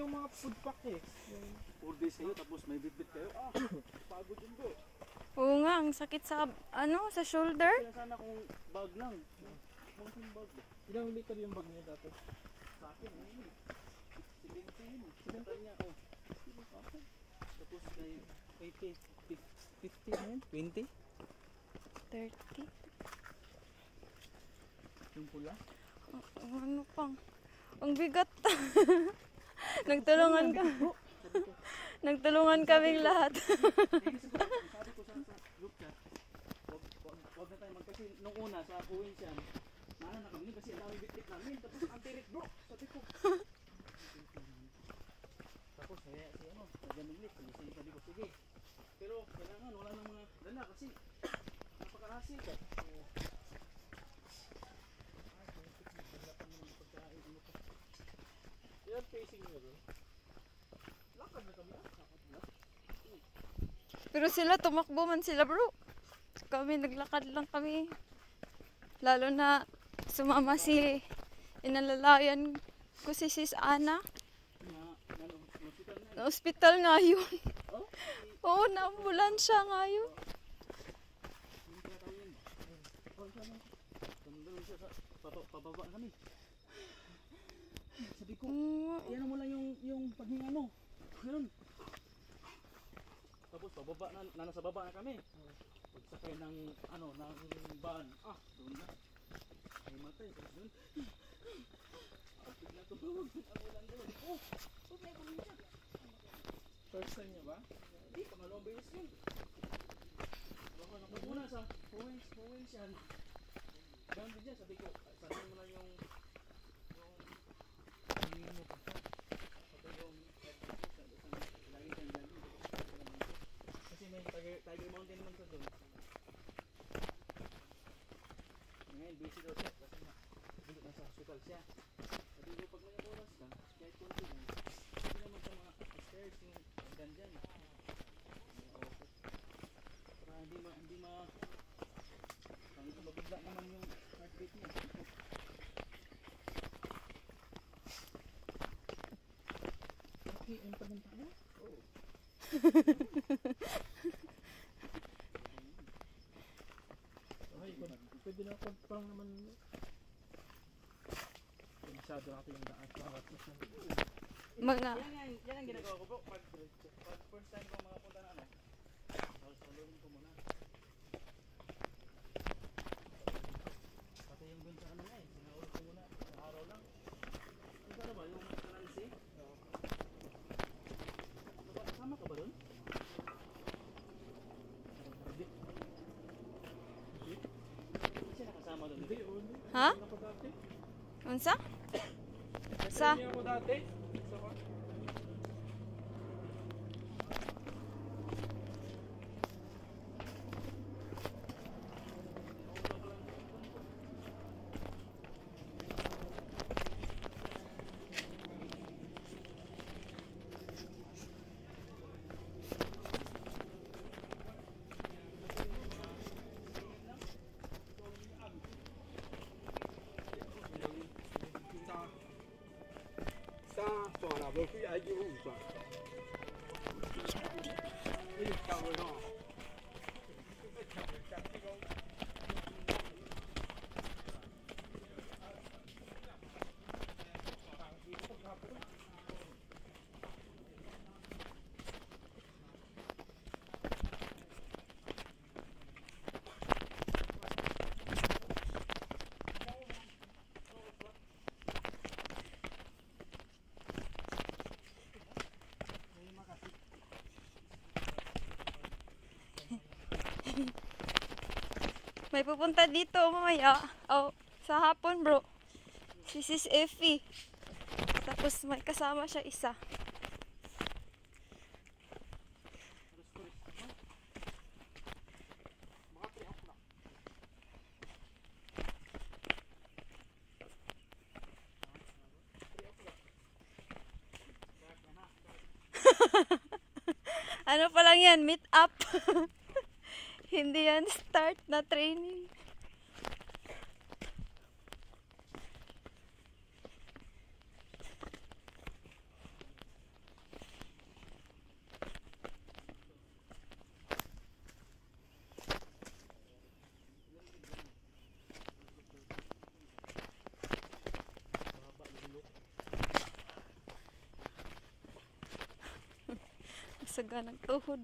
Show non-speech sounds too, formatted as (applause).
yung mga food pack eh. Yung 4 days kayo tapos may bitbit kayo. Ah, (coughs) pagod yun bro. Oo nga, ang sakit sa, ano, sa shoulder. Kaya sana kung bag lang. Mountain bag. ilang liter yung bag niya dati. Sa akin, ano yun. Silente yun. Silente niya. Oh. Tapos may 80, 50 na yun? 20? 30. Yung pula? Ano pang? Ang bigat. (laughs) Nagtulungan ka. Nagtulungan kaming lahat. Eh, sabi ko sa, group chat, wag, wag, wag na tayo nung una sa uwin siya, naana na kami kasi ang dami bitbit namin, tapos ang tirik bro, sabi ko. tapos kaya si ano, nagganong ulit, sabi ko, sige. Pero kailangan wala nang mga dala kasi napakahasi ka. So, Ilang facing niyo doon? Lakad na kami. ah. Lakad na. Pero sila, tumakbo man sila bro. Kami, naglakad lang kami. Lalo na sumama si inalalayan ko si Sis Ana. na, hospital ospital ngayon. Oh, Oo, na ambulansya tayo yun. Pababa kami. Sabi ko, Oo, Iyan mo lang yung yung paghinga mo. Ganun. Tapos pababa na, na nasa baba na kami. Pagsakay ng ano ng van. Ah, doon na. Ay matay tapos doon. Ah, bigla tumawag ng ambulan doon. Oh, oh may kumisan. First time niya ba? Hindi, pangalawang beses yun. Baka nung una sa Owens, Owens yan. Din dyan, sabi ko, sabi mo yung yung paghinga mo pa. Sabi yung lagi kang lagi. Kasi may Tiger, Tiger Mountain naman sa doon. Daw siya kasi na, hindi nasa hospital siya. Sabi ko, pag may oras ka, kahit konti lang, hindi naman sa mga stairs yung hanggang dyan. Para hindi ma, hindi ma, parang ito mabigla naman yung heartbeat niya. Okay, ano pa ng tayo? Oo. Okay, kung pwede na pag parang naman Masyado natin yung daan. Bakit na siya? Mga, Yan, yan, yan ang ginagawa ko bro. Pag, pag first time ko makapunta na ano, saluhin ko muna. Pati yung dun sa ano nga eh, sinaul ko muna sa araw lang. Yung ano ba, yung kalansi? Diba, Kasama ka ba dun? Hindi. Hindi? Hindi siya nakasama dun. Hindi, oo, hindi. Ha? Unsa? Sa? 算了，无几爱就五算。你 May pupunta dito mamaya. Oh, sa hapon bro. Si Sis Effie. Tapos may kasama siya isa. (laughs) ano pa lang yan? Meet up. (laughs) Hindi yan start na training. (laughs) Saga ng tuhod.